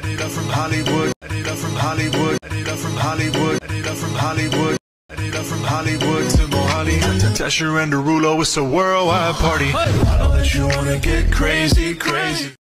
Adida from Hollywood. Adida from Hollywood. Adida from Hollywood. Adida from Hollywood. Adida from Hollywood to Mohali to Tesher and Derulo. It's a worldwide party. I know that you wanna get crazy, crazy.